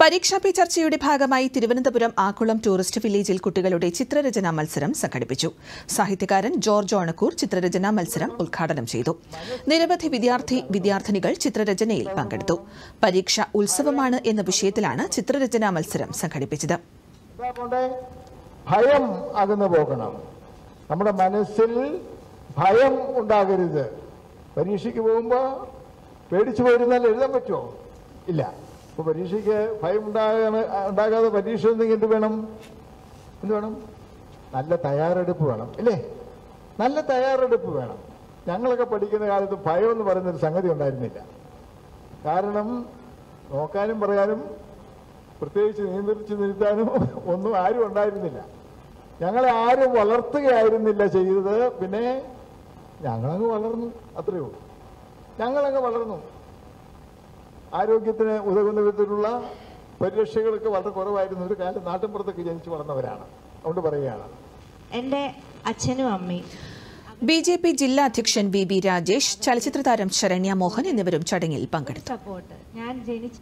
പരീക്ഷാ പേ ചർച്ചയുടെ ഭാഗമായി തിരുവനന്തപുരം ആക്കുളം ടൂറിസ്റ്റ് വില്ലേജിൽ കുട്ടികളുടെ ചിത്രരചനാ മത്സരം സംഘടിപ്പിച്ചു. സാഹിത്യകാരൻ ജോർജ് ഓണക്കൂർ ചിത്രരചനാ മത്സരം ഉദ്ഘാടനം ചെയ്തു. നിരവധി വിദ്യാർത്ഥി വിദ്യാർത്ഥിനികൾ ചിത്രരചനയിൽ പങ്കെടുത്തു. പരീക്ഷ ഉത്സവമാണ് എന്ന വിഷയത്തിലാണ് ചിത്രരചനാ മത്സരം സംഘടിപ്പിച്ചത്. ഭയം പോകണം. നമ്മുടെ മനസ്സിൽ ഭയം ഉണ്ടാകരുത്. പരീക്ഷയ്ക്ക് പോകുമ്പോൾ പേടിച്ചു പോയിരുന്നാൽ എഴുതാൻ പറ്റുമോ ഇല്ല. അപ്പോൾ പരീക്ഷയ്ക്ക് ഭയം ഉണ്ടാകാണ് ഉണ്ടാകാതെ പരീക്ഷ എന്തെങ്കിലും എന്ത് വേണം? എന്ത് വേണം? നല്ല തയ്യാറെടുപ്പ് വേണം ഇല്ലേ? നല്ല തയ്യാറെടുപ്പ് വേണം. ഞങ്ങളൊക്കെ പഠിക്കുന്ന കാലത്ത് ഭയം എന്ന് പറയുന്നൊരു സംഗതി ഉണ്ടായിരുന്നില്ല. കാരണം നോക്കാനും പറയാനും പ്രത്യേകിച്ച് നിയന്ത്രിച്ച് നിർത്താനും ഒന്നും ആരും ഉണ്ടായിരുന്നില്ല. ഞങ്ങളെ ആരും വളർത്തുകയായിരുന്നില്ല ചെയ്തത്. പിന്നെ ഞങ്ങളങ്ങ് വളർന്നു അത്രയേ ഉള്ളൂ. ഞങ്ങളങ്ങ് വളർന്നു. ആരോഗ്യത്തിന് ഉതകുന്ന വിധത്തിലുള്ള പരിരക്ഷകളൊക്കെ വളരെ കുറവായിരുന്നു. ഒരു കാലം നാട്ടിൻപുറത്തൊക്കെ ജനിച്ചു വളർന്നവരാണ്. അതുകൊണ്ട് പറയുകയാണ്. എന്റെ അച്ഛനും അമ്മയും. ബി ജെ പി ജില്ലാ അധ്യക്ഷൻ ബി ബി രാജേഷ് ചലച്ചിത്ര താരം ശരണ്യ മോഹൻ എന്നിവരും ചടങ്ങിൽ പങ്കെടുത്തു. സപ്പോർട്ട് ഞാൻ ജനിച്ച